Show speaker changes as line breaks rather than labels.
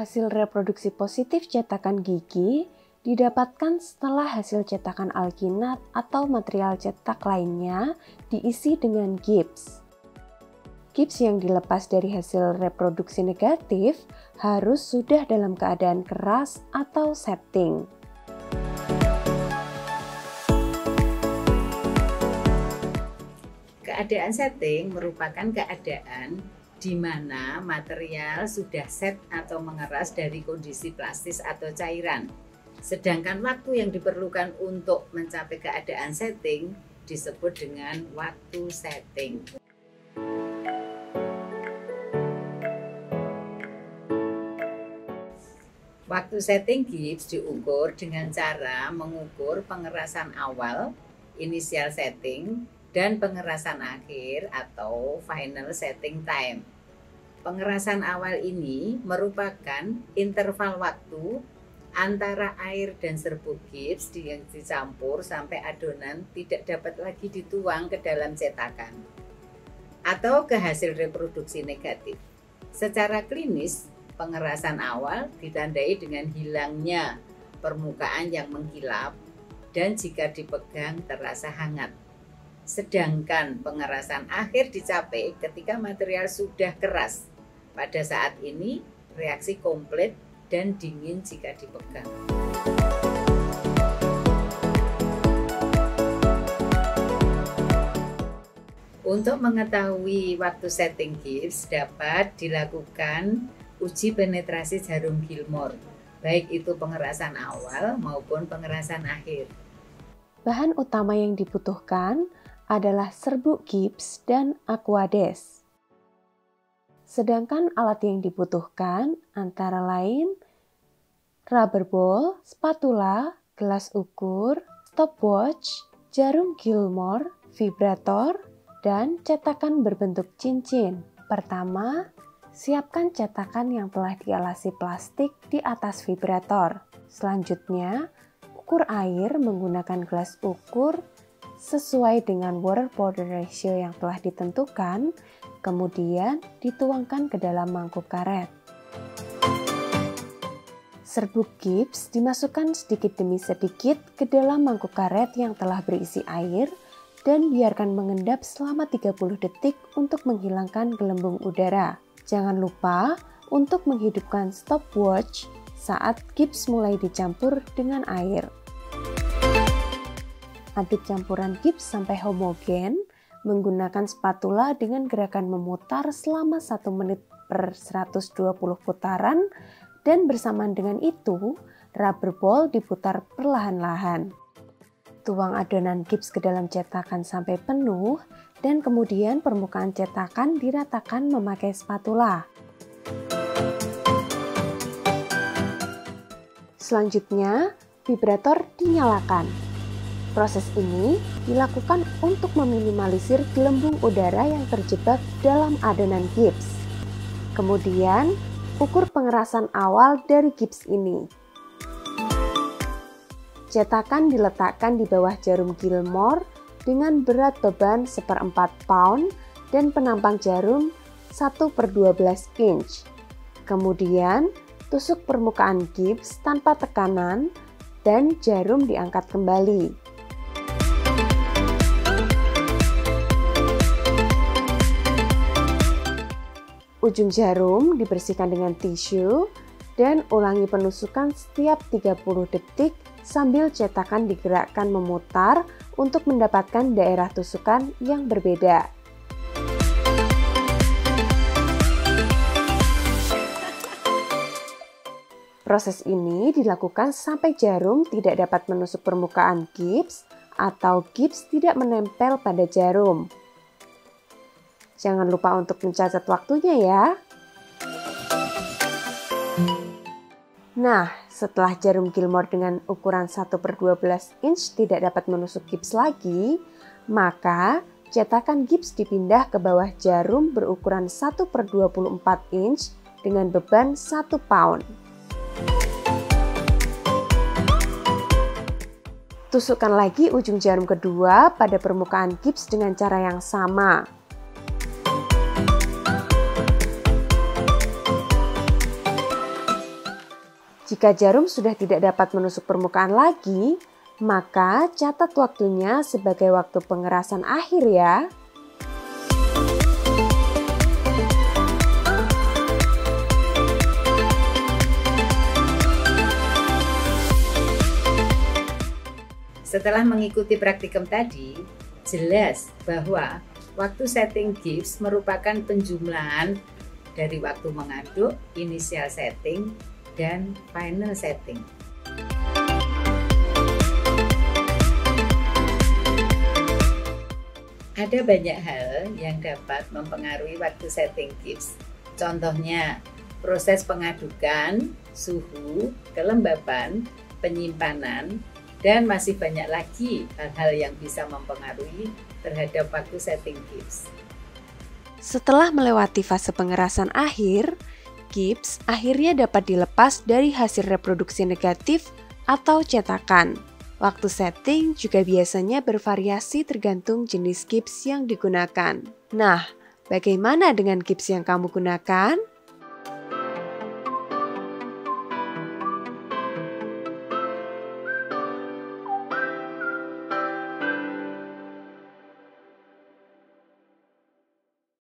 Hasil reproduksi positif cetakan gigi didapatkan setelah hasil cetakan alginat atau material cetak lainnya diisi dengan gips. Gips yang dilepas dari hasil reproduksi negatif harus sudah dalam keadaan keras atau setting.
Keadaan setting merupakan keadaan di mana material sudah set atau mengeras dari kondisi plastis atau cairan. Sedangkan waktu yang diperlukan untuk mencapai keadaan setting disebut dengan waktu setting. Waktu setting gips diukur dengan cara mengukur pengerasan awal, inisial setting, dan pengerasan akhir atau final setting time. Pengerasan awal ini merupakan interval waktu antara air dan serbuk gips yang dicampur sampai adonan tidak dapat lagi dituang ke dalam cetakan atau ke hasil reproduksi negatif. Secara klinis, pengerasan awal ditandai dengan hilangnya permukaan yang mengkilap dan jika dipegang terasa hangat. Sedangkan pengerasan akhir dicapai ketika material sudah keras. Pada saat ini reaksi komplit dan dingin jika dipegang. Untuk mengetahui waktu setting gips dapat dilakukan uji penetrasi jarum Gilmore, baik itu pengerasan awal maupun pengerasan akhir.
Bahan utama yang dibutuhkan adalah serbuk gips dan aquades. Sedangkan alat yang dibutuhkan antara lain rubber ball, spatula, gelas ukur, stopwatch, jarum Gilmore, vibrator, dan cetakan berbentuk cincin. Pertama, siapkan cetakan yang telah dialasi plastik di atas vibrator. Selanjutnya, ukur air menggunakan gelas ukur sesuai dengan water powder ratio yang telah ditentukan, kemudian dituangkan ke dalam mangkuk karet. Serbuk gips dimasukkan sedikit demi sedikit ke dalam mangkuk karet yang telah berisi air dan biarkan mengendap selama 30 detik untuk menghilangkan gelembung udara. Jangan lupa untuk menghidupkan stopwatch saat gips mulai dicampur dengan air. Aduk campuran gips sampai homogen menggunakan spatula dengan gerakan memutar selama 1 menit per 120 putaran dan bersamaan dengan itu rubber ball diputar perlahan-lahan. Tuang adonan gips ke dalam cetakan sampai penuh dan kemudian permukaan cetakan diratakan memakai spatula. Selanjutnya, vibrator dinyalakan. Proses ini dilakukan untuk meminimalisir gelembung udara yang terjebak dalam adonan gips. Kemudian, ukur pengerasan awal dari gips ini. Cetakan diletakkan di bawah jarum Gilmore dengan berat beban seperempat pound dan penampang jarum 1 per 12 inch. Kemudian, tusuk permukaan gips tanpa tekanan dan jarum diangkat kembali. Ujung jarum dibersihkan dengan tisu dan ulangi penusukan setiap 30 detik sambil cetakan digerakkan memutar untuk mendapatkan daerah tusukan yang berbeda. Proses ini dilakukan sampai jarum tidak dapat menusuk permukaan gips atau gips tidak menempel pada jarum. Jangan lupa untuk mencatat waktunya ya. Nah, setelah jarum Gilmore dengan ukuran 1 per 12 inch tidak dapat menusuk gips lagi, maka cetakan gips dipindah ke bawah jarum berukuran 1 per 24 inch dengan beban 1 pound. Tusukkan lagi ujung jarum kedua pada permukaan gips dengan cara yang sama. Jika jarum sudah tidak dapat menusuk permukaan lagi, maka catat waktunya sebagai waktu pengerasan akhir ya.
Setelah mengikuti praktikum tadi, jelas bahwa waktu setting gips merupakan penjumlahan dari waktu mengaduk, initial setting, dan final setting. Ada banyak hal yang dapat mempengaruhi waktu setting gips. Contohnya, proses pengadukan, suhu, kelembapan, penyimpanan, dan masih banyak lagi hal-hal yang bisa mempengaruhi terhadap waktu setting gips.
Setelah melewati fase pengerasan akhir, gips akhirnya dapat dilepas dari hasil reproduksi negatif atau cetakan. Waktu setting juga biasanya bervariasi tergantung jenis gips yang digunakan. Nah, bagaimana dengan gips yang kamu gunakan?